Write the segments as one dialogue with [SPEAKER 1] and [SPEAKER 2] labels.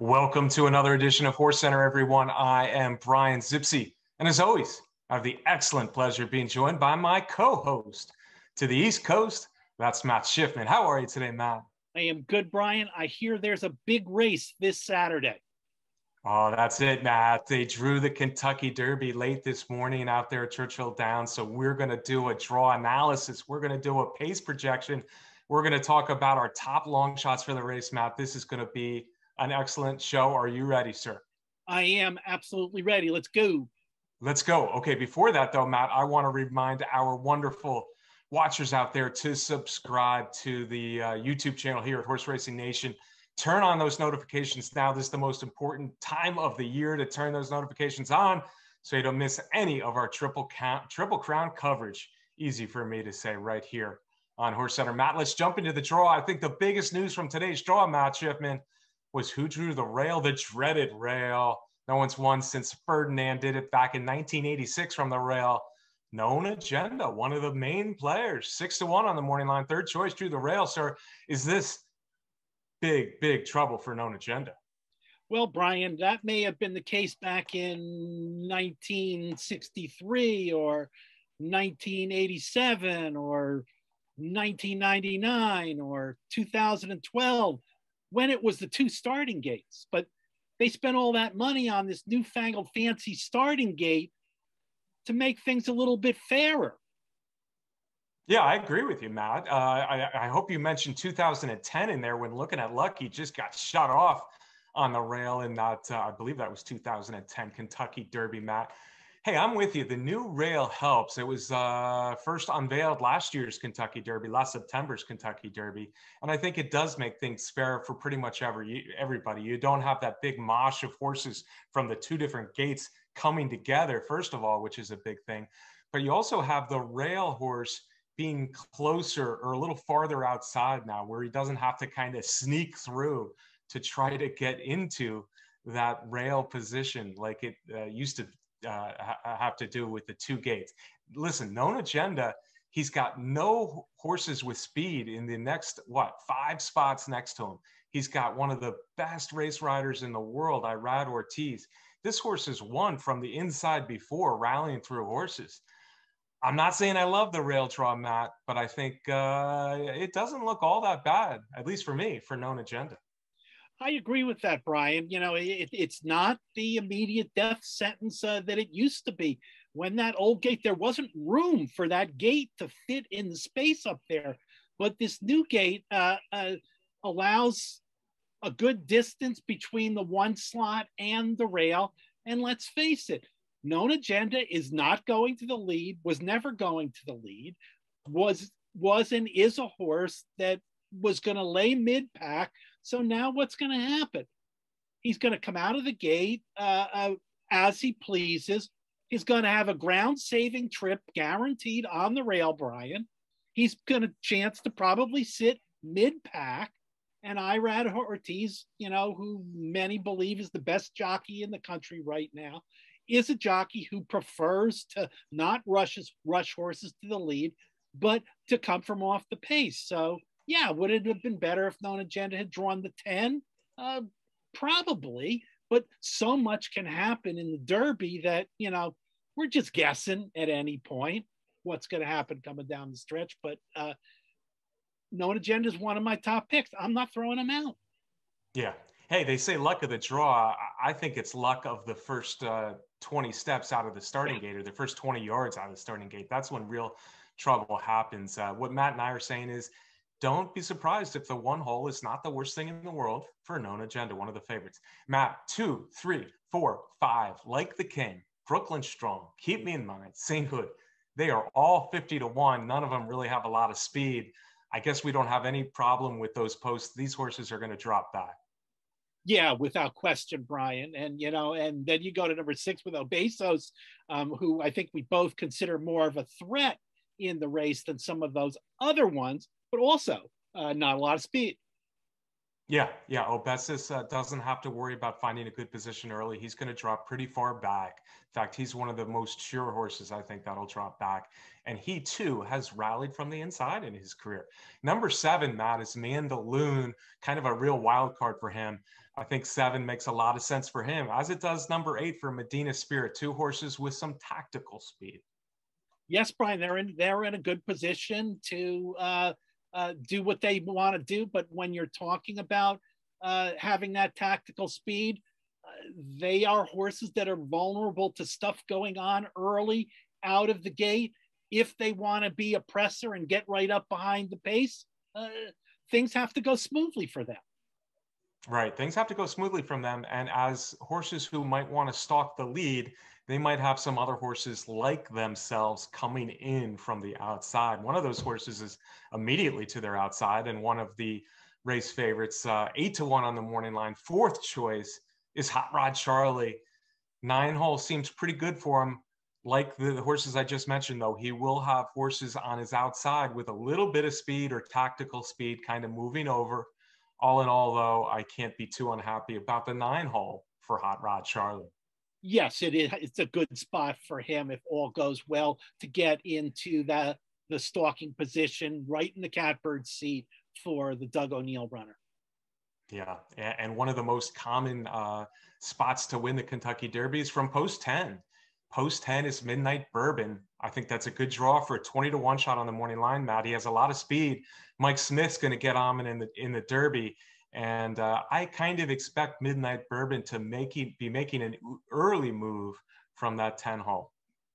[SPEAKER 1] Welcome to another edition of Horse Center, everyone. I am Brian Zipse. And as always, I have the excellent pleasure of being joined by my co host to the East Coast. That's Matt Schiffman. How are you today, Matt?
[SPEAKER 2] I am good, Brian. I hear there's a big race this Saturday.
[SPEAKER 1] Oh, that's it, Matt. They drew the Kentucky Derby late this morning out there at Churchill Downs. So we're going to do a draw analysis. We're going to do a pace projection. We're going to talk about our top long shots for the race, Matt. This is going to be an excellent show. Are you ready, sir?
[SPEAKER 2] I am absolutely ready. Let's go.
[SPEAKER 1] Let's go. Okay, before that, though, Matt, I want to remind our wonderful watchers out there to subscribe to the uh, YouTube channel here at Horse Racing Nation. Turn on those notifications now. This is the most important time of the year to turn those notifications on so you don't miss any of our triple count, triple crown coverage. Easy for me to say right here on Horse Center. Matt, let's jump into the draw. I think the biggest news from today's draw, Matt Schiffman, was who drew the rail, the dreaded rail. No one's won since Ferdinand did it back in 1986 from the rail. Known agenda, one of the main players, six to one on the morning line, third choice drew the rail. Sir, is this big, big trouble for known agenda?
[SPEAKER 2] Well, Brian, that may have been the case back in 1963 or 1987 or 1999 or 2012 when it was the two starting gates. But they spent all that money on this newfangled fancy starting gate to make things a little bit fairer.
[SPEAKER 1] Yeah, I agree with you, Matt. Uh, I, I, hope you mentioned 2010 in there when Lookin At Lucky just got shut off on the rail in that, uh, I believe that was 2010 Kentucky Derby, Matt. Hey, I'm with you. The new rail helps. It was uh, first unveiled last year's Kentucky Derby, last September's Kentucky Derby, and I think it does make things fair for pretty much every everybody. You don't have that big mosh of horses from the two different gates coming together. First of all, which is a big thing, but you also have the rail horse being closer or a little farther outside now, where he doesn't have to kind of sneak through to try to get into that rail position like it uh, used to uh, have to do with the two gates. Listen, known agenda. He's got no horses with speed in the next what five spots next to him. He's got one of the best race riders in the world, Irad Ortiz. This horse has won from the inside before, rallying through horses. I'm not saying I love the rail draw, Matt, but I think uh, it doesn't look all that bad, at least for me, for known agenda.
[SPEAKER 2] I agree with that, Brian. You know, it, it's not the immediate death sentence uh, that it used to be. When that old gate, there wasn't room for that gate to fit in the space up there. But this new gate uh, uh, allows a good distance between the one slot and the rail. And let's face it, known agenda is not going to the lead, was never going to the lead, was was and is a horse that was going to lay mid pack so now what's going to happen? He's going to come out of the gate uh, uh, as he pleases. He's going to have a ground saving trip guaranteed on the rail, Brian. He's going to chance to probably sit mid pack. And Irad Ortiz, you know, who many believe is the best jockey in the country right now, is a jockey who prefers to not rush, his rush horses to the lead, but to come from off the pace. So yeah, would it have been better if Known Agenda had drawn the 10? Uh, probably, but so much can happen in the Derby that, you know, we're just guessing at any point what's going to happen coming down the stretch. But uh, Known Agenda is one of my top picks. I'm not throwing him out.
[SPEAKER 1] Yeah. Hey, they say luck of the draw. I think it's luck of the first uh, 20 steps out of the starting gate or the first 20 yards out of the starting gate. That's when real trouble happens. Uh, what Matt and I are saying is don't be surprised if the one hole is not the worst thing in the world for a known agenda, one of the favorites. Map two, three, four, five, like the king, Brooklyn Strong, Keepmeinmind, St. Hood. They are all 50 to 1. None of them really have a lot of speed. I guess we don't have any problem with those posts. These horses are going to drop back.
[SPEAKER 2] Yeah, without question, Brian. And you know, and then you go to number six with O Besos, um, who I think we both consider more of a threat in the race than some of those other ones but also uh, not a lot of speed.
[SPEAKER 1] Yeah, yeah. O Besos uh, doesn't have to worry about finding a good position early. He's going to drop pretty far back. In fact, he's one of the most sure horses I think that'll drop back. And he too has rallied from the inside in his career. Number seven, Matt, is Mandaloun, kind of a real wild card for him. I think seven makes a lot of sense for him, as it does number eight for Medina Spirit, two horses with some tactical speed.
[SPEAKER 2] Yes, Brian, they're in they're in a good position to uh, uh, do what they want to do. But when you're talking about uh, having that tactical speed, uh, they are horses that are vulnerable to stuff going on early out of the gate. If they want to be a presser and get right up behind the pace, uh, things have to go smoothly for them.
[SPEAKER 1] Right. Things have to go smoothly from them. And as horses who might want to stalk the lead, they might have some other horses like themselves coming in from the outside. One of those horses is immediately to their outside, and one of the race favorites, uh, eight to one on the morning line. Fourth choice is Hot Rod Charlie. Nine hole seems pretty good for him. Like the, the horses I just mentioned, though, he will have horses on his outside with a little bit of speed or tactical speed kind of moving over all in all, though, I can't be too unhappy about the nine hole for Hot Rod Charlie.
[SPEAKER 2] Yes, it is. It's a good spot for him if all goes well to get into the the stalking position right in the catbird seat for the Doug O'Neill runner.
[SPEAKER 1] Yeah, and one of the most common uh, spots to win the Kentucky Derby is from post 10. Post 10 is Midnight Bourbon. I think that's a good draw for a 20 to 1 shot on the morning line, Matt. He has a lot of speed. Mike Smith's going to get on in the in the Derby. And uh, I kind of expect Midnight Bourbon to making be making an early move from that 10 hole.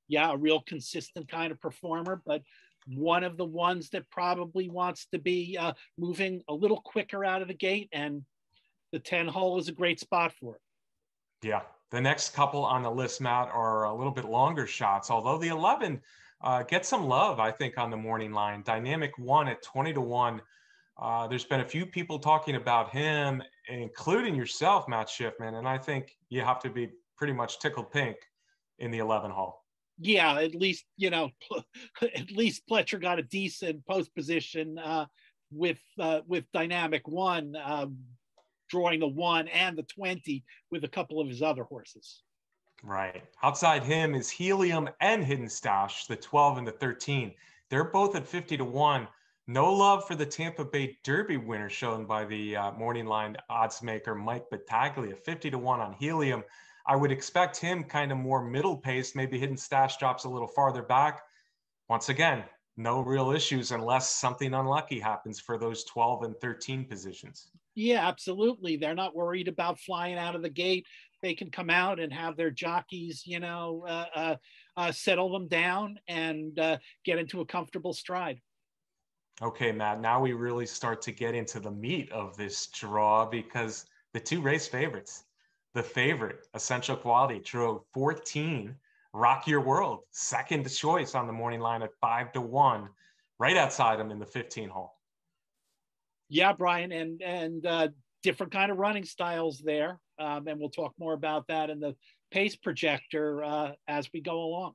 [SPEAKER 2] Yeah, a real consistent kind of performer, but one of the ones that probably wants to be uh, moving a little quicker out of the gate. And the 10 hole is a great spot for it.
[SPEAKER 1] Yeah, the next couple on the list, Matt, are a little bit longer shots, although the 11 uh, get some love, I think, on the morning line. Dynamic one at 20 to 1. Uh, there's been a few people talking about him, including yourself, Matt Schiffman, and I think you have to be pretty much tickled pink in the 11 hole.
[SPEAKER 2] Yeah, at least, you know, at least Pletcher got a decent post position uh, with uh, with Dynamic one. Um, drawing the one and the 20 with a couple of his other horses.
[SPEAKER 1] Right. Outside him is Helium and Hidden Stash, the 12 and the 13. They're both at 50 to 1. No love for the Tampa Bay Derby winner shown by the uh, morning line odds maker Mike Battaglia, 50 to 1 on Helium. I would expect him kind of more middle pace, maybe Hidden Stash drops a little farther back. Once again, no real issues unless something unlucky happens for those 12 and 13 positions.
[SPEAKER 2] Yeah, absolutely. They're not worried about flying out of the gate. They can come out and have their jockeys, you know, uh, uh, uh, settle them down and uh, get into a comfortable stride.
[SPEAKER 1] Okay, Matt. Now we really start to get into the meat of this draw because the two race favorites, the favorite, Essential Quality, drove 14. Rock Your World, second choice on the morning line at five to one, right outside him in the 15 hole
[SPEAKER 2] yeah, Brian, and and uh, different kind of running styles there, um, and we'll talk more about that in the pace projector uh, as we go along.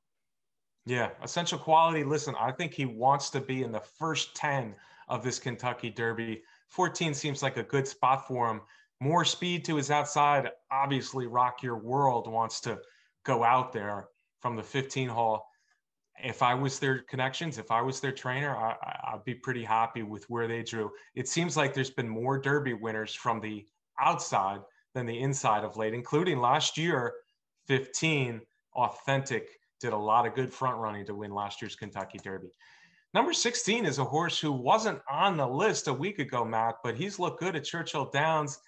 [SPEAKER 1] Yeah, essential quality. Listen, I think he wants to be in the first ten of this Kentucky Derby. 14 seems like a good spot for him. More speed to his outside. Obviously, Rock Your World wants to go out there from the 15 hole if I was their connections, if I was their trainer, I, would be pretty happy with where they drew. It seems like there's been more Derby winners from the outside than the inside of late, including last year, 15 authentic did a lot of good front running to win last year's Kentucky Derby. Number 16 is a horse who wasn't on the list a week ago, Matt, but he's looked good at Churchill Downs.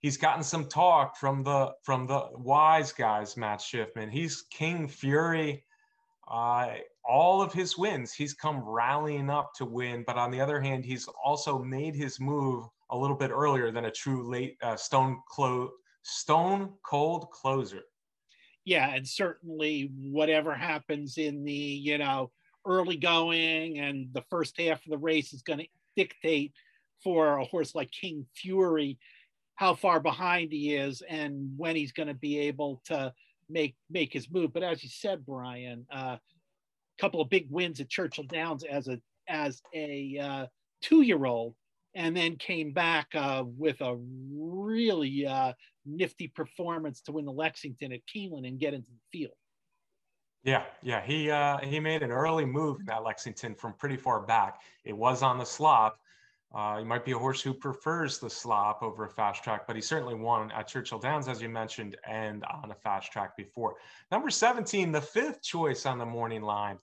[SPEAKER 1] He's gotten some talk from the from the wise guys, Matt Schiffman. He's King Fury uh, all of his wins, he's come rallying up to win. But on the other hand, he's also made his move a little bit earlier than a true late uh, stone clo- stone cold closer.
[SPEAKER 2] Yeah, and certainly whatever happens in the you know early going and the first half of the race is going to dictate for a horse like King Fury how far behind he is and when he's going to be able to make make his move. But as you said, Brian, a uh, couple of big wins at Churchill Downs as a as a uh, two year old, and then came back uh, with a really uh, nifty performance to win the Lexington at Keeneland and get into the field.
[SPEAKER 1] Yeah, yeah, he uh, he made an early move in that Lexington from pretty far back. It was on the slop, Uh, he might be a horse who prefers the slop over a fast track, but he certainly won at Churchill Downs, as you mentioned, and on a fast track before. Number 17, the fifth choice on the morning line.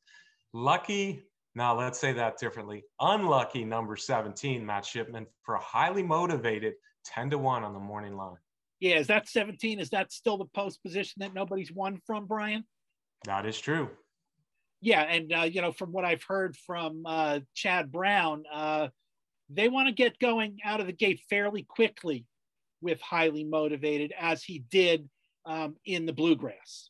[SPEAKER 1] Lucky, now let's say that differently. Unlucky number 17, Matt Schiffman, for a highly motivated 10 to 1 on the morning line.
[SPEAKER 2] Yeah, is that 17? Is that still the post position that nobody's won from, Brian?
[SPEAKER 1] That is true.
[SPEAKER 2] Yeah, and uh, you know, from what I've heard from uh, Chad Brown, uh, they want to get going out of the gate fairly quickly with highly motivated, as he did um, in the bluegrass.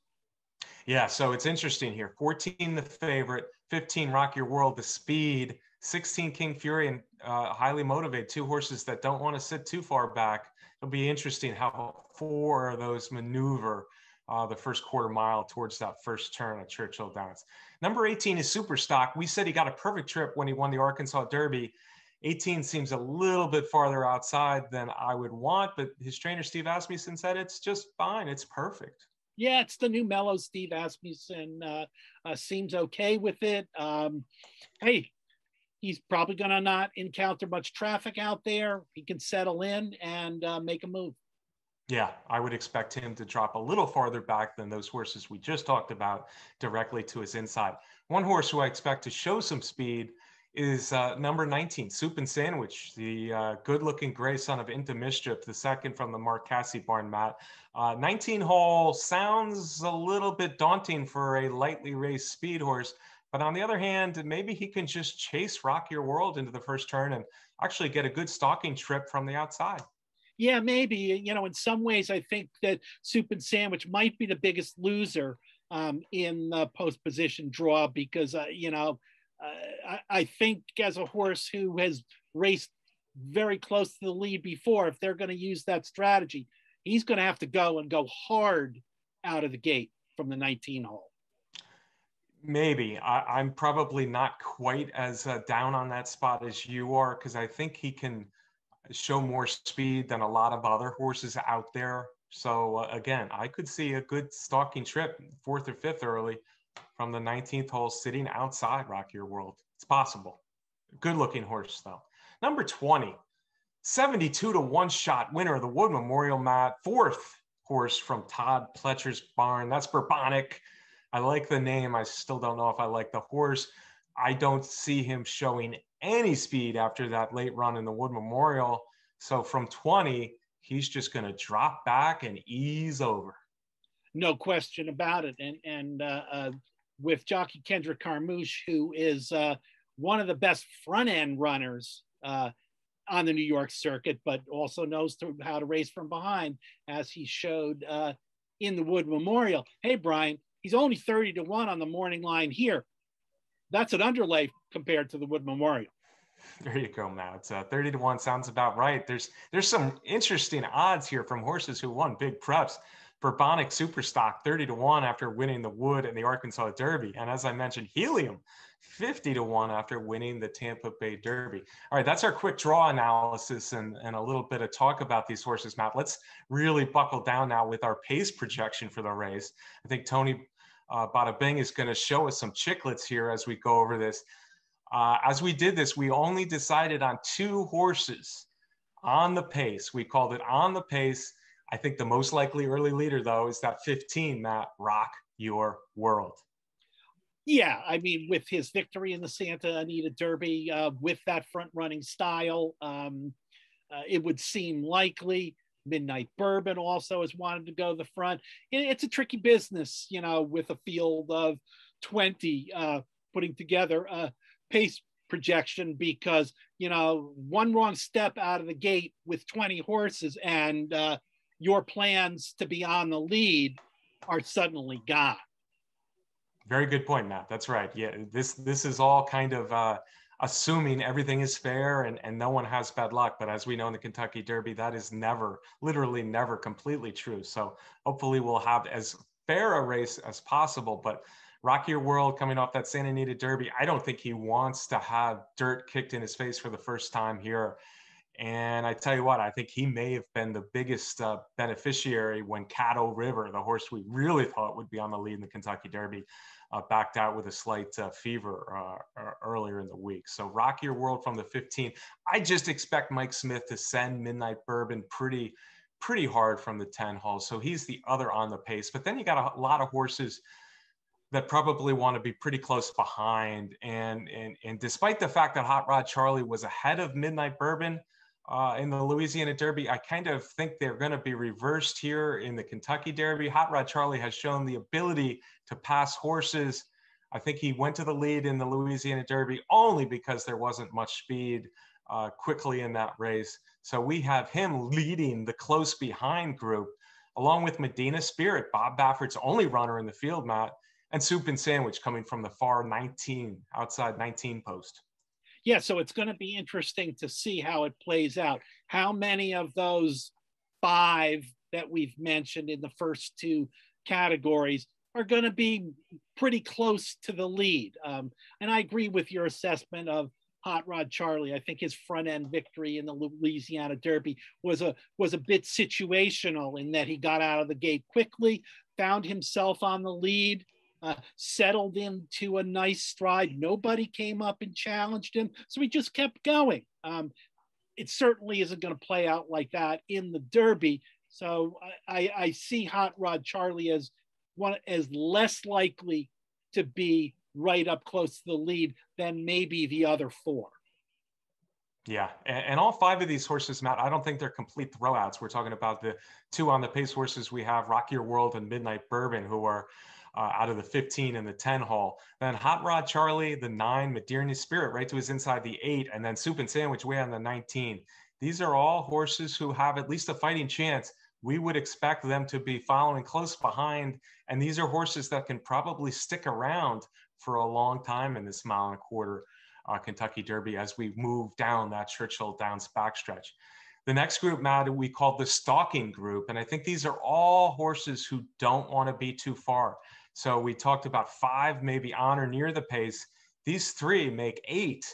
[SPEAKER 1] Yeah, so it's interesting here. 14 the favorite, 15 Rock Your World, the speed, 16 King Fury, and uh, highly motivated, two horses that don't want to sit too far back. It'll be interesting how four of those maneuver uh, the first quarter mile towards that first turn at Churchill Downs. Number 18 is Superstock. We said he got a perfect trip when he won the Arkansas Derby. 18 seems a little bit farther outside than I would want, but his trainer Steve Asmussen said it's just fine. It's perfect.
[SPEAKER 2] Yeah, it's the new mellow Steve Asmussen uh, uh, seems okay with it. Um, hey, he's probably going to not encounter much traffic out there. He can settle in and uh, make a move.
[SPEAKER 1] Yeah, I would expect him to drop a little farther back than those horses we just talked about directly to his inside. One horse who I expect to show some speed is uh, number 19, Soup and Sandwich, the uh, good-looking gray son of Into Mischief, the second from the Mark Casse barn, Matt. Uh, 19 hole sounds a little bit daunting for a lightly raced speed horse, but on the other hand, maybe he can just chase Rock Your World into the first turn and actually get a good stalking trip from the outside.
[SPEAKER 2] Yeah, maybe. You know, in some ways, I think that Soup and Sandwich might be the biggest loser um, in the post position draw because, uh, you know, I, I, think as a horse who has raced very close to the lead before, if they're going to use that strategy, he's going to have to go and go hard out of the gate from the 19 hole.
[SPEAKER 1] Maybe I, am probably not quite as uh, down on that spot as you are because I think he can show more speed than a lot of other horses out there. So uh, again, I could see a good stalking trip, fourth or fifth early, from the 19th hole sitting outside Rock Your World. It's possible. Good looking horse, though. Number 20, 72 to one shot winner of the Wood Memorial Matt, fourth horse from Todd Pletcher's barn. That's Bourbonic. I like the name. I still don't know if I like the horse. I don't see him showing any speed after that late run in the Wood Memorial. So from 20, he's just going to drop back and ease over.
[SPEAKER 2] No question about it. And and uh, uh, with jockey Kendrick Carmouche, who is uh, one of the best front end runners uh, on the New York circuit, but also knows to, how to race from behind, as he showed uh, in the Wood Memorial. Hey, Brian, he's only 30 to 1 on the morning line here. That's an underlay compared to the Wood Memorial.
[SPEAKER 1] There you go, Matt. Uh, 30 to 1 sounds about right. There's there's some interesting odds here from horses who won big preps. Bourbonic Superstock 30 to 1 after winning the Wood and the Arkansas Derby. And as I mentioned, Helium 50 to 1 after winning the Tampa Bay Derby. All right, that's our quick draw analysis and, and a little bit of talk about these horses, Matt. Let's really buckle down now with our pace projection for the race. I think Tony uh, Bada Bing is going to show us some chicklets here as we go over this. Uh, as we did this, we only decided on two horses on the pace. We called it on the pace I think the most likely early leader, though, is that 15, that rock your world.
[SPEAKER 2] Yeah, I mean, with his victory in the Santa Anita Derby, uh, with that front running style, um, uh, it would seem likely. Midnight Bourbon also has wanted to go the front. It's a tricky business, you know, with a field of 20 uh, putting together a pace projection because, you know, one wrong step out of the gate with 20 horses and uh, your plans to be on the lead are suddenly gone.
[SPEAKER 1] Very good point, Matt. That's right. Yeah, this this is all kind of uh, assuming everything is fair and, and no one has bad luck. But as we know in the Kentucky Derby, that is never, literally never completely true. So hopefully we'll have as fair a race as possible. But Rock Your World coming off that Santa Anita Derby, I don't think he wants to have dirt kicked in his face for the first time here And I tell you what, I think he may have been the biggest uh, beneficiary when Caddo River, the horse we really thought would be on the lead in the Kentucky Derby, uh, backed out with a slight uh, fever uh, earlier in the week. So Rock Your World from the 15. I just expect Mike Smith to send Midnight Bourbon pretty, pretty hard from the 10 hole. So he's the other on the pace. But then you got a lot of horses that probably want to be pretty close behind. And, and, and despite the fact that Hot Rod Charlie was ahead of Midnight Bourbon, uh, in the Louisiana Derby. I kind of think they're going to be reversed here in the Kentucky Derby. Hot Rod Charlie has shown the ability to pass horses. I think he went to the lead in the Louisiana Derby only because there wasn't much speed uh, quickly in that race. So we have him leading the close behind group, along with Medina Spirit, Bob Baffert's only runner in the field, Matt, and Soup and Sandwich coming from the far 19, outside 19 post
[SPEAKER 2] yeah, so it's going to be interesting to see how it plays out. How many of those five that we've mentioned in the first two categories are going to be pretty close to the lead? Um, and I agree with your assessment of Hot Rod Charlie. I think his front end victory in the Louisiana Derby was a was a bit situational in that he got out of the gate quickly, found himself on the lead, uh, settled into a nice stride. Nobody came up and challenged him. So he just kept going. Um, it certainly isn't going to play out like that in the Derby. So I, I, see Hot Rod Charlie as one as less likely to be right up close to the lead than maybe the other four.
[SPEAKER 1] Yeah, and, and, all five of these horses, Matt, I don't think they're complete throwouts. We're talking about the two on the pace horses we have, Rock Your World and Midnight Bourbon, who are uh, out of the 15 and the 10 hole. Then Hot Rod Charlie, the nine, Medina Spirit, right to his inside the eight, and then Soup and Sandwich way on the 19. These are all horses who have at least a fighting chance. We would expect them to be following close behind. And these are horses that can probably stick around for a long time in this mile and a quarter uh, Kentucky Derby as we move down that Churchill Downs backstretch. The next group, Matt, we call the stalking group. And I think these are all horses who don't want to be too far. So we talked about five, maybe on or near the pace. These three make eight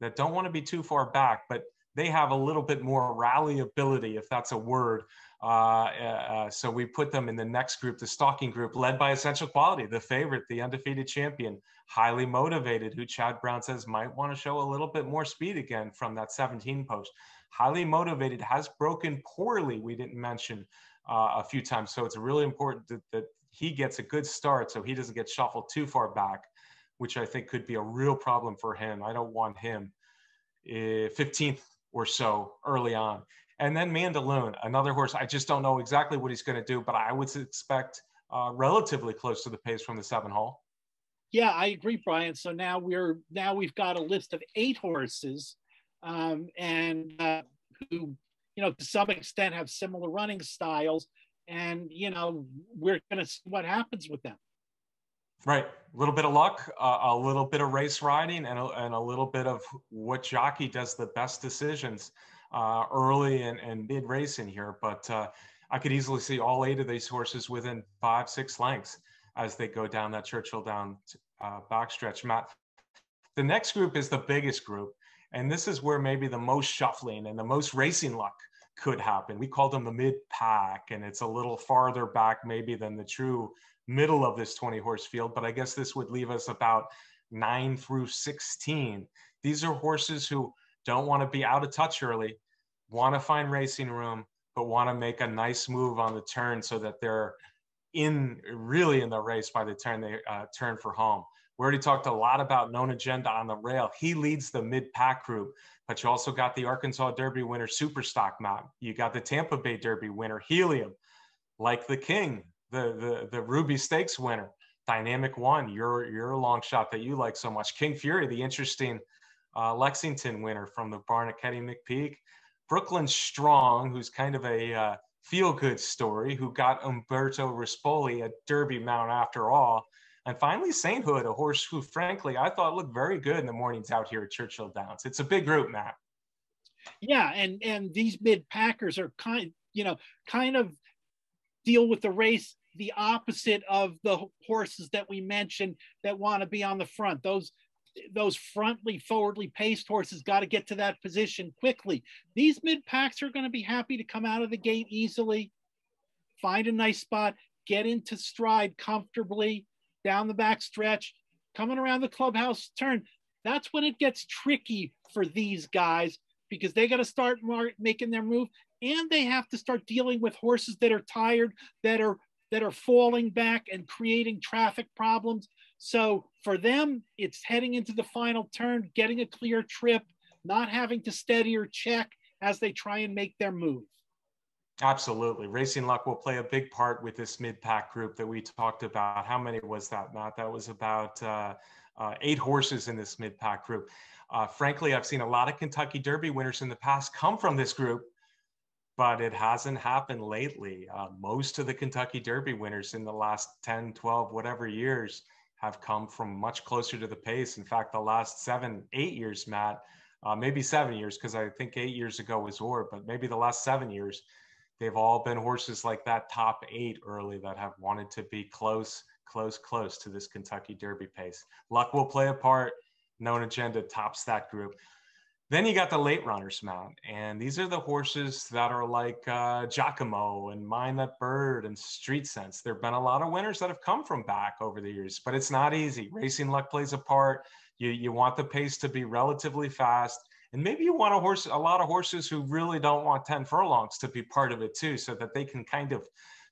[SPEAKER 1] that don't want to be too far back, but they have a little bit more rallyability, if that's a word. Uh, uh, so we put them in the next group, the stalking group, led by Essential Quality, the favorite, the undefeated champion, highly motivated, who Chad Brown says might want to show a little bit more speed again from that 17 post. Highly motivated, has broken poorly, we didn't mention uh, a few times. So it's really important that, that he gets a good start so he doesn't get shuffled too far back, which I think could be a real problem for him. I don't want him uh, 15th or so early on. And then Mandaloun, another horse. I just don't know exactly what he's going to do, but I would expect uh, relatively close to the pace from the seven hole.
[SPEAKER 2] Yeah, I agree, Brian. So now we're now we've got a list of eight horses, um, and uh, who you know to some extent have similar running styles and you know we're going to see what happens with them.
[SPEAKER 1] Right. A little bit of luck uh, a little bit of race riding and a, and a little bit of what jockey does the best decisions uh, early and, and mid race in here. But uh, i could easily see all eight of these horses within five six lengths as they go down that churchill down uh, backstretch matt the next group is the biggest group and this is where maybe the most shuffling and the most racing luck could happen. We call them the mid pack, and it's a little farther back maybe than the true middle of this 20 horse field. But I guess this would leave us about nine through 16. These are horses who don't want to be out of touch early, want to find racing room, but want to make a nice move on the turn so that they're in really in the race by the time they uh, turn for home. We already talked a lot about known agenda on the rail. He leads the mid pack group, but you also got the Arkansas Derby winner, Superstock Mount. You got the Tampa Bay Derby winner, Helium, like the King, the, the, the Ruby Stakes winner, Dynamic One, your, your long shot that you like so much. King Fury, the interesting uh, Lexington winner from the barn at Kenny McPeek. Brooklyn Strong, who's kind of a uh, feel good story, who got Umberto Rispoli a Derby mount after all. And finally, Sainthood, a horse who, frankly, I thought looked very good in the mornings out here at Churchill Downs. It's a big group, Matt.
[SPEAKER 2] Yeah, and and these mid packers are kind, you know, kind of deal with the race the opposite of the horses that we mentioned that want to be on the front. Those those frontly, forwardly paced horses got to get to that position quickly. These mid packs are going to be happy to come out of the gate easily, find a nice spot, get into stride comfortably down the back stretch, coming around the clubhouse turn. That's when it gets tricky for these guys because they got to start making their move and they have to start dealing with horses that are tired, that are that are falling back and creating traffic problems. So for them, it's heading into the final turn, getting a clear trip, not having to steady or check as they try and make their move.
[SPEAKER 1] Absolutely. Racing Luck will play a big part with this mid pack group that we talked about. How many was that, Matt? That was about uh, uh, eight horses in this mid pack group. Uh, frankly, I've seen a lot of Kentucky Derby winners in the past come from this group, but it hasn't happened lately. Uh, most of the Kentucky Derby winners in the last 10, 12, whatever years have come from much closer to the pace. In fact, the last seven, eight years, Matt, uh, maybe seven years, because I think eight years ago was Orb, but maybe the last seven years, they've all been horses like that top eight early that have wanted to be close, close, close to this Kentucky Derby pace. Luck will play a part. Known agenda tops that group. Then you got the late runners mount, and these are the horses that are like uh, Giacomo and Mine That Bird and Street Sense. There have been a lot of winners that have come from back over the years, but it's not easy. Racing luck plays a part. You you want the pace to be relatively fast, and maybe you want a horse, a lot of horses who really don't want ten furlongs to be part of it too, so that they can kind of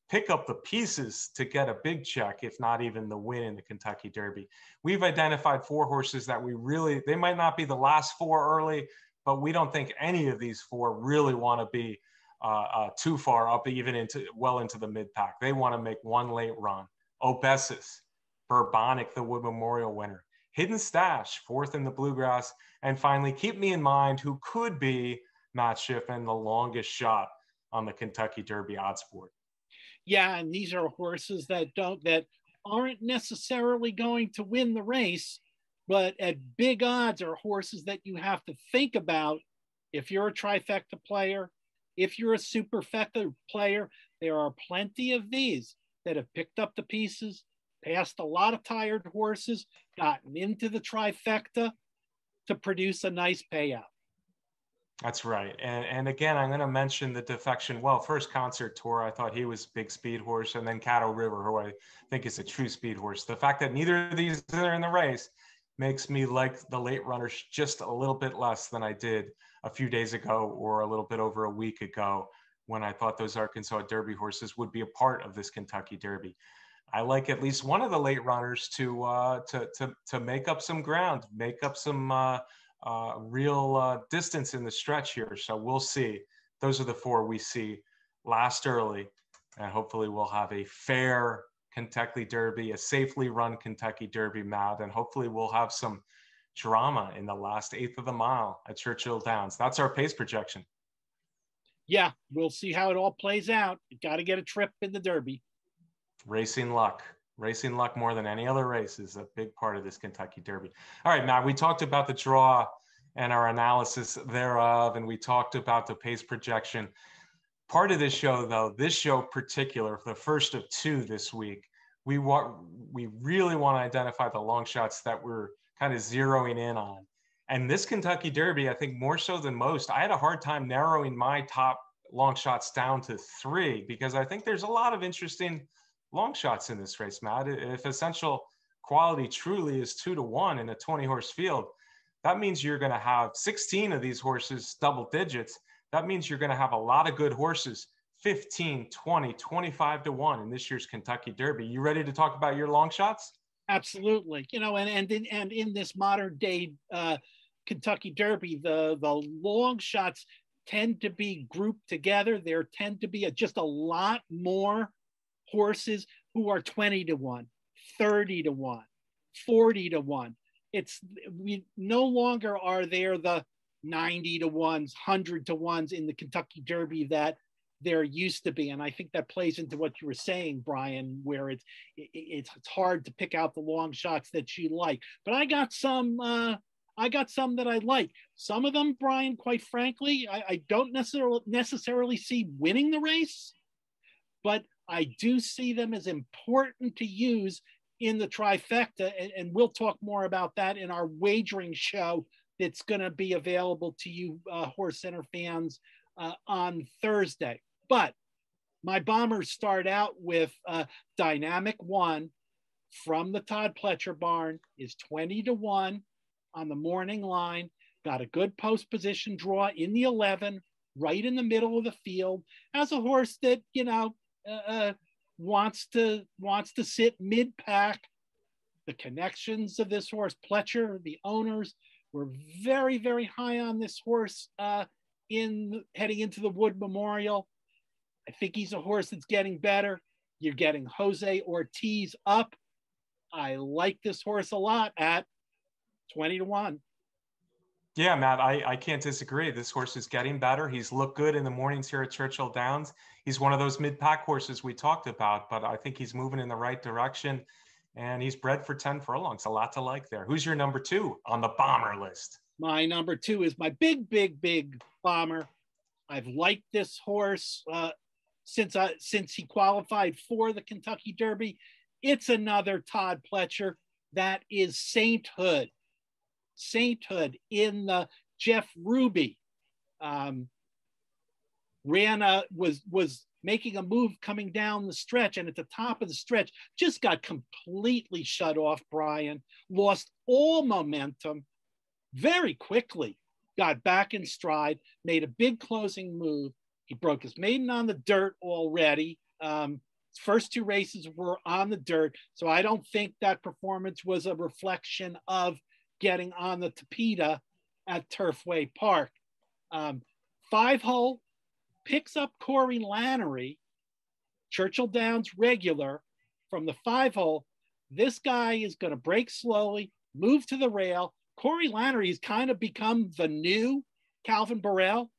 [SPEAKER 1] pick up the pieces to get a big check, if not even the win in the Kentucky Derby. We've identified four horses that we really, they might not be the last four early, but we don't think any of these four really want to be uh, uh, too far up, even into well into the mid pack. They want to make one late run. O Besos, Bourbonic, the Wood Memorial winner. Hidden Stash, fourth in the Bluegrass. And finally, keep me in mind who could be Matt Schiffman, the longest shot on the Kentucky Derby odds board
[SPEAKER 2] yeah, and these are horses that don't that aren't necessarily going to win the race, but at big odds are horses that you have to think about if you're a trifecta player, if you're a superfecta player. There are plenty of these that have picked up the pieces, passed a lot of tired horses, gotten into the trifecta to produce a nice payout.
[SPEAKER 1] That's right. And, and again, I'm going to mention the defection. Well, first concert tour, I thought he was big speed horse, and then Caddo River, who I think is a true speed horse. The fact that neither of these are in the race makes me like the late runners just a little bit less than I did a few days ago or a little bit over a week ago when I thought those Arkansas Derby horses would be a part of this Kentucky Derby. I like at least one of the late runners to uh, to to to make up some ground, make up some uh, uh, real uh, distance in the stretch here. So we'll see. Those are the four we see last early, and hopefully we'll have a fair Kentucky Derby, a safely run Kentucky Derby, Matt, and hopefully we'll have some drama in the last eighth of the mile at Churchill Downs. That's our pace projection.
[SPEAKER 2] Yeah, we'll see how it all plays out. Got to get a trip in the Derby.
[SPEAKER 1] Racing luck. Racing luck more than any other race is a big part of this Kentucky Derby. All right, Matt, we talked about the draw and our analysis thereof, and we talked about the pace projection. Part of this show, though, this show particular, the first of two this week, we want we really want to identify the long shots that we're kind of zeroing in on. And this Kentucky Derby, I think more so than most, I had a hard time narrowing my top long shots down to three because I think there's a lot of interesting long shots in this race, Matt. If essential quality truly is two to one in a 20 horse field, that means you're going to have 16 of these horses double digits. That means you're going to have a lot of good horses 15, 20, 25 to 1 in this year's Kentucky Derby. You ready to talk about your long shots?
[SPEAKER 2] Absolutely. You know, and and in, and in this modern day uh, Kentucky Derby, the the long shots tend to be grouped together. There tend to be a, just a lot more horses who are 20 to 1, 30 to 1, 40 to 1. It's we no longer are there the 90 to 1s, 100 to 1s in the Kentucky Derby that there used to be. And I think that plays into what you were saying, Brian, where it's it's, it's hard to pick out the long shots that you like. But I got some uh, I got some that I like. Some of them, Brian, quite frankly, I, I don't necessarily necessarily see winning the race, but I do see them as important to use in the trifecta. And, and, we'll talk more about that in our wagering show that's going to be available to you, uh, Horse Center fans, uh, on Thursday. But my bombers start out with uh, Dynamic One from the Todd Pletcher barn is 20 to 1 on the morning line. Got a good post position draw in the 11, right in the middle of the field. As a horse that, you know, uh, uh wants to wants to sit mid pack. The connections of this horse, Pletcher, the owners were very, very high on this horse uh, in heading into the Wood Memorial. I think he's a horse that's getting better. You're getting Jose Ortiz up. I like this horse a lot at 20 to 1.
[SPEAKER 1] Yeah, Matt, I, I can't disagree. This horse is getting better. He's looked good in the mornings here at Churchill Downs. He's one of those mid pack horses we talked about, but I think he's moving in the right direction. And he's bred for 10 furlongs. A lot to like there. Who's your number two on the bomber list?
[SPEAKER 2] My number two is my big, big, big bomber. I've liked this horse uh, since I, since he qualified for the Kentucky Derby. It's another Todd Pletcher. That is sainthood sainthood in the Jeff Ruby. Um, Rihanna was was making a move coming down the stretch, and at the top of the stretch, just got completely shut off. Brian lost all momentum very quickly. Got back in stride, made a big closing move. He broke his maiden on the dirt already. Um, first two races were on the dirt, so I don't think that performance was a reflection of getting on the Tapeta at Turfway Park. Um, five hole picks up Corey Lanerie, Churchill Downs regular from the five hole. This guy is going to break slowly, move to the rail. Corey Lanerie has kind of become the new Calvin Borel,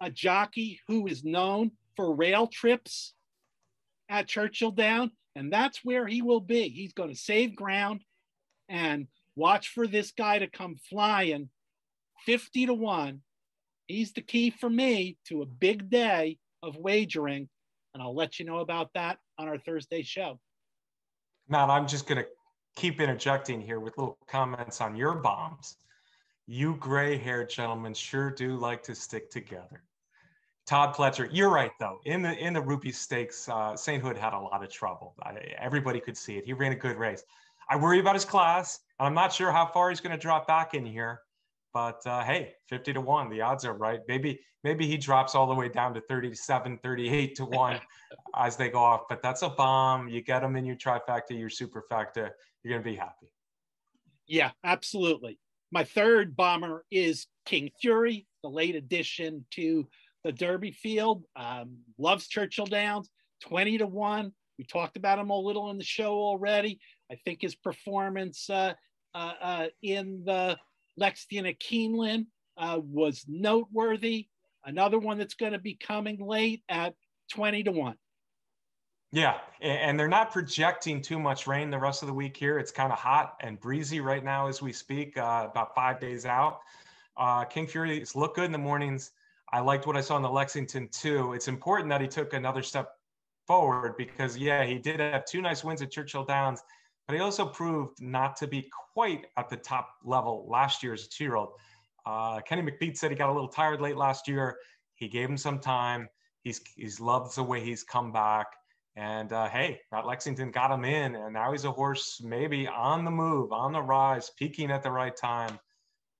[SPEAKER 2] a jockey who is known for rail trips at Churchill Down, and that's where he will be. He's going to save ground and Watch for this guy to come flying 50 to 1. He's the key for me to a big day of wagering. And I'll let you know about that on our Thursday show.
[SPEAKER 1] Matt, I'm just going to keep interjecting here with little comments on your bombs. You gray haired gentlemen sure do like to stick together. Todd Pletcher, you're right though. In the in the Ruby Stakes, uh, Sainthood had a lot of trouble. I, everybody could see it. He ran a good race. I worry about his class. I'm not sure how far he's going to drop back in here, but uh, hey, 50 to 1, the odds are right. Maybe maybe he drops all the way down to 37, 38 to 1 as they go off, but that's a bomb. You get them in your trifecta, your superfecta, you're going to be happy.
[SPEAKER 2] Yeah, absolutely. My third bomber is King Fury, the late addition to the Derby field. Um, loves Churchill Downs, 20 to 1. We talked about him a little in the show already. I think his performance uh, in the at Keeneland uh, was noteworthy. Another one that's going to be coming late at 20 to 1.
[SPEAKER 1] Yeah, and they're not projecting too much rain the rest of the week here. It's kind of hot and breezy right now as we speak, uh, about five days out. Uh, King Fury has looked good in the mornings. I liked what I saw in the Lexington too. It's important that he took another step forward because, yeah, he did have two nice wins at Churchill Downs but he also proved not to be quite at the top level last year as a two-year-old. Uh, Kenny McPeek said he got a little tired late last year. He gave him some time. He's he's loved the way he's come back. And uh, hey, Matt Lexington got him in, and now he's a horse maybe on the move, on the rise, peaking at the right time.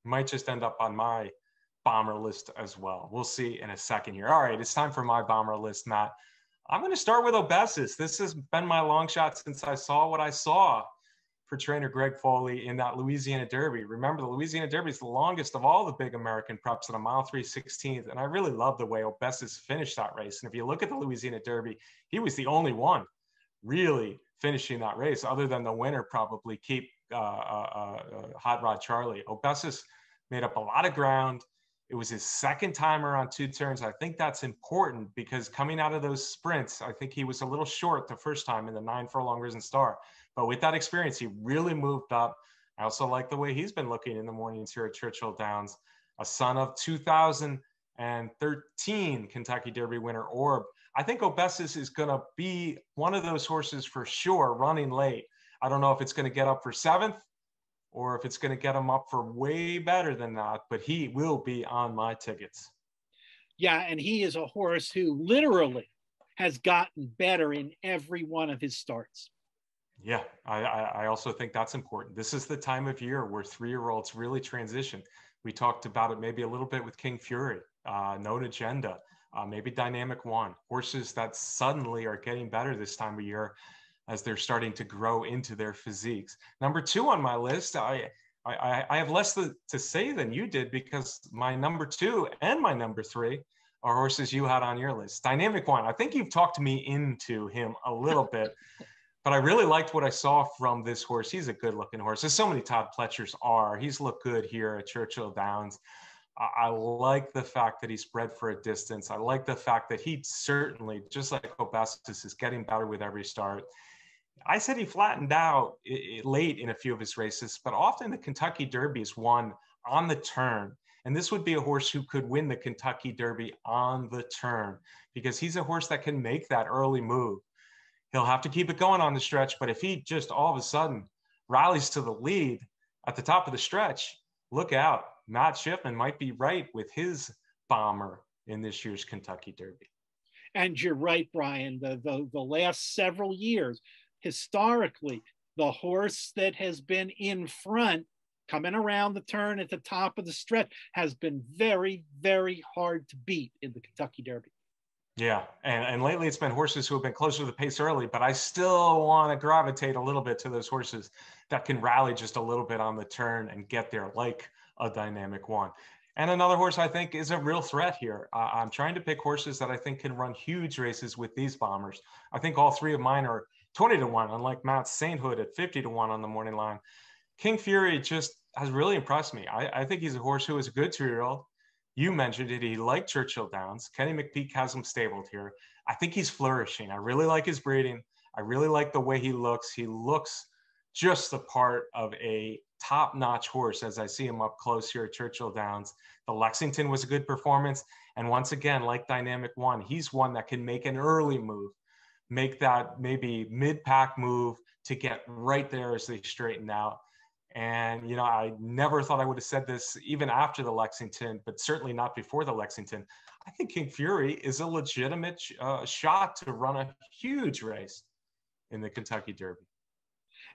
[SPEAKER 1] Might just end up on my bomber list as well. We'll see in a second here. All right, it's time for my bomber list, Matt. I'm going to start with O Besos. This has been my long shot since I saw what I saw for trainer Greg Foley in that Louisiana Derby. Remember, the Louisiana Derby is the longest of all the big American preps at a mile 316th. And I really love the way O Besos finished that race. And if you look at the Louisiana Derby, he was the only one really finishing that race, other than the winner, probably keep uh, uh, uh, Hot Rod Charlie. O Besos made up a lot of ground. It was his second time around two turns. I think that's important because coming out of those sprints, I think he was a little short the first time in the nine furlong risen star. But with that experience, he really moved up. I also like the way he's been looking in the mornings here at Churchill Downs, a son of 2013 Kentucky Derby winner Orb. I think O Besos is going to be one of those horses for sure running late. I don't know if it's going to get up for seventh or if it's going to get him up for way better than that, but he will be on my tickets.
[SPEAKER 2] Yeah, and he is a horse who literally has gotten better in every one of his starts.
[SPEAKER 1] Yeah, I, I also think that's important. This is the time of year where three-year-olds really transition. We talked about it maybe a little bit with King Fury, uh, Known Agenda, uh, maybe Dynamic One, horses that suddenly are getting better this time of year as they're starting to grow into their physiques. Number two on my list, I I, I have less to, to say than you did because my number two and my number three are horses you had on your list. Dynamic One, I think you've talked me into him a little bit, but I really liked what I saw from this horse. He's a good looking horse, as so many Todd Pletchers are. He's looked good here at Churchill Downs. I, like the fact that he's bred for a distance. I like the fact that he certainly, just like O Besos, is getting better with every start. I said he flattened out late in a few of his races, but often the Kentucky Derby is won on the turn. And this would be a horse who could win the Kentucky Derby on the turn because he's a horse that can make that early move. He'll have to keep it going on the stretch, but if he just all of a sudden rallies to the lead at the top of the stretch, look out. Matt Schiffman might be right with his bomber in this year's Kentucky Derby.
[SPEAKER 2] And you're right, Brian. The, the, the last several years, historically, the horse that has been in front, coming around the turn at the top of the stretch, has been very, very hard to beat in the Kentucky Derby.
[SPEAKER 1] Yeah, and, and lately it's been horses who have been closer to the pace early, but I still want to gravitate a little bit to those horses that can rally just a little bit on the turn and get there, like a dynamic one. And another horse I think is a real threat here. Uh, I'm trying to pick horses that I think can run huge races with these bombers. I think all three of mine are 20 to 1, unlike Matt Sainthood at 50 to 1 on the morning line. King Fury just has really impressed me. I, I think he's a horse who is a good two year old. You mentioned it. He liked Churchill Downs. Kenny McPeek has him stabled here. I think he's flourishing. I really like his breeding. I really like the way he looks. He looks just the part of a top notch horse as I see him up close here at Churchill Downs. The Lexington was a good performance. And once again, like Dynamic One, he's one that can make an early move make that maybe mid pack move to get right there as they straighten out. And, you know, I never thought I would have said this even after the Lexington, but certainly not before the Lexington. I think King Fury is a legitimate uh, shot to run a huge race in the Kentucky Derby.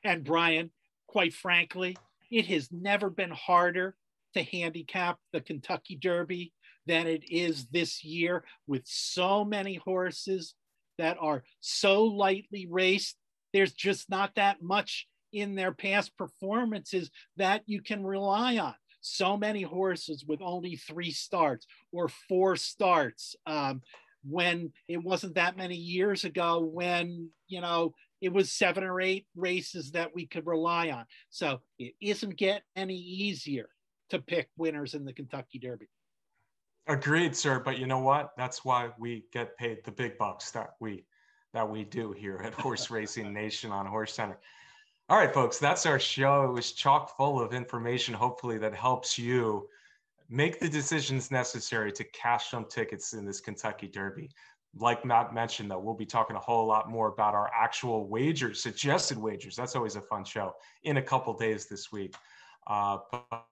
[SPEAKER 2] And Brian, quite frankly, it has never been harder to handicap the Kentucky Derby than it is this year with so many horses that are so lightly raced. There's just not that much in their past performances that you can rely on. So many horses with only three starts or four starts. Um, when it wasn't that many years ago, when you know it was seven or eight races that we could rely on. So it isn't get any easier to pick winners in the Kentucky Derby.
[SPEAKER 1] Agreed, sir. But you know what? That's why we get paid the big bucks that we that we do here at Horse Racing Nation on Horse Center. All right, folks, that's our show. It was chock full of information, hopefully, that helps you make the decisions necessary to cash some tickets in this Kentucky Derby. Like Matt mentioned, though, we'll be talking a whole lot more about our actual wagers, suggested wagers. That's always a fun show in a couple days this week. Uh,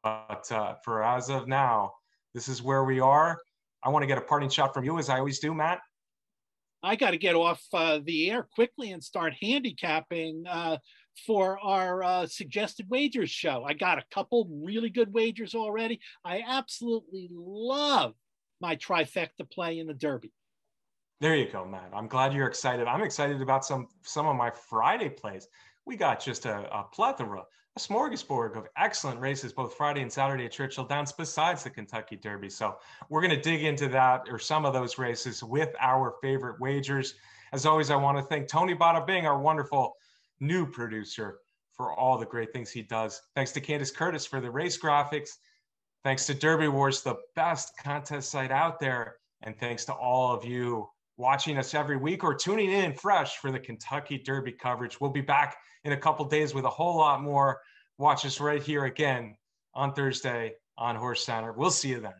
[SPEAKER 1] but uh, for as of now, this is where we are. I want to get a parting shot from you, as I always do, Matt.
[SPEAKER 2] I got to get off uh, the air quickly and start handicapping uh, for our uh, suggested wagers show. I got a couple really good wagers already. I absolutely love my trifecta play in the Derby.
[SPEAKER 1] There you go, Matt. I'm glad you're excited. I'm excited about some some of my Friday plays. We got just a, a plethora a smorgasbord of excellent races both Friday and Saturday at Churchill Downs besides the Kentucky Derby. So we're going to dig into that or some of those races with our favorite wagers. As always, I want to thank Tony Bada Bing, our wonderful new producer, for all the great things he does. Thanks to Candace Curtis for the race graphics. Thanks to Derby Wars, the best contest site out there. And thanks to all of you watching us every week or tuning in fresh for the Kentucky Derby coverage. We'll be back in a couple days with a whole lot more. Watch us right here again on Thursday on Horse Center. We'll see you then.